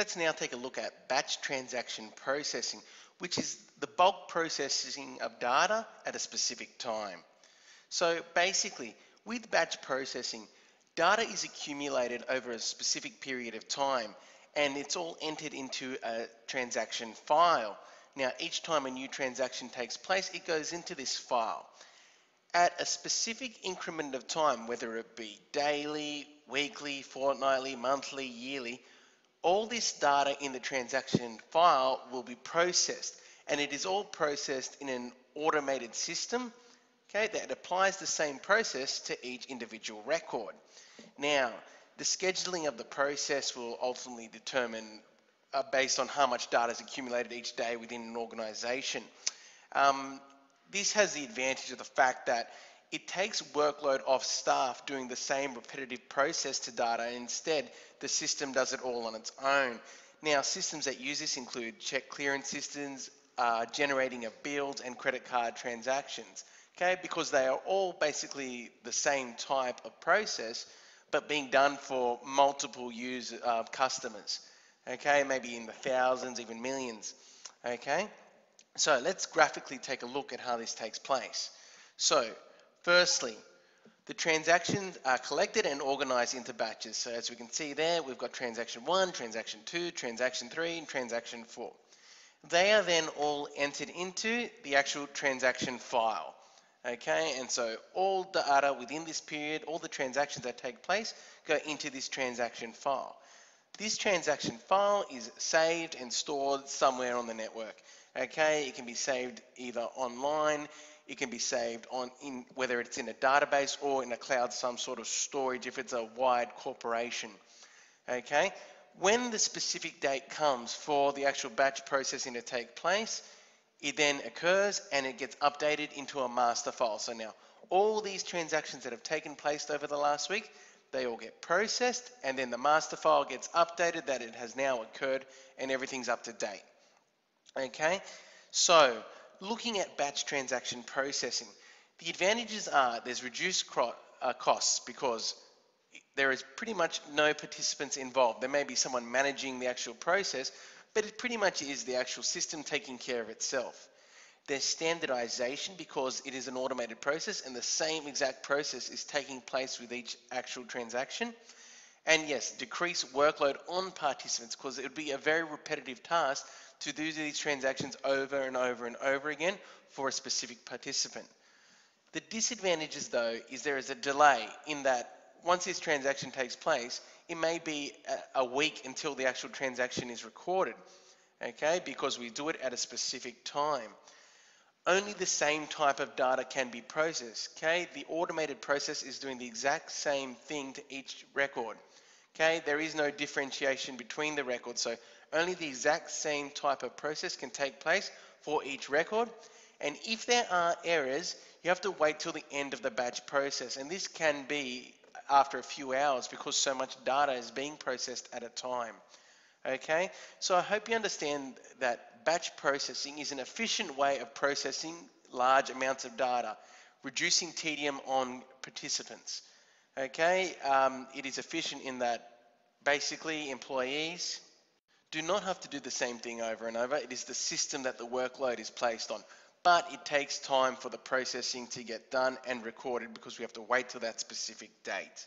Let's now take a look at batch transaction processing, which is the bulk processing of data at a specific time. So basically, with batch processing, data is accumulated over a specific period of time and it's all entered into a transaction file. Now, each time a new transaction takes place, it goes into this file. At a specific increment of time, whether it be daily, weekly, fortnightly, monthly, yearly, all this data in the transaction file will be processed and it is all processed in an automated system okay, that applies the same process to each individual record. Now, the scheduling of the process will ultimately determine uh, based on how much data is accumulated each day within an organization. Um, this has the advantage of the fact that it takes workload off staff doing the same repetitive process to data instead the system does it all on its own. Now systems that use this include check clearance systems, uh, generating of bills and credit card transactions, okay, because they are all basically the same type of process, but being done for multiple use uh, customers, okay, maybe in the thousands, even millions, okay. So let's graphically take a look at how this takes place. So, firstly, the transactions are collected and organized into batches. So as we can see there, we've got transaction 1, transaction 2, transaction 3, and transaction 4. They are then all entered into the actual transaction file. Okay, and so all the data within this period, all the transactions that take place go into this transaction file. This transaction file is saved and stored somewhere on the network. Okay, it can be saved either online, it can be saved on in whether it's in a database or in a cloud, some sort of storage if it's a wide corporation. Okay, when the specific date comes for the actual batch processing to take place, it then occurs and it gets updated into a master file. So now all these transactions that have taken place over the last week, they all get processed and then the master file gets updated that it has now occurred and everything's up to date. Okay, so looking at batch transaction processing, the advantages are there's reduced uh, costs because there is pretty much no participants involved. There may be someone managing the actual process, but it pretty much is the actual system taking care of itself. There's standardization because it is an automated process and the same exact process is taking place with each actual transaction. And yes, decrease workload on participants because it would be a very repetitive task to do these transactions over and over and over again for a specific participant. The disadvantages though is there is a delay in that once this transaction takes place, it may be a, week until the actual transaction is recorded, okay, because we do it at a specific time. Only the same type of data can be processed, okay? The automated process is doing the exact same thing to each record, okay? There is no differentiation between the records, so only the exact same type of process can take place for each record. And if there are errors, you have to wait till the end of the batch process. And this can be after a few hours because so much data is being processed at a time. Okay, so I hope you understand that batch processing is an efficient way of processing large amounts of data, reducing tedium on participants. Okay, um, it is efficient in that basically employees do not have to do the same thing over and over. It is the system that the workload is placed on. But it takes time for the processing to get done and recorded because we have to wait till that specific date.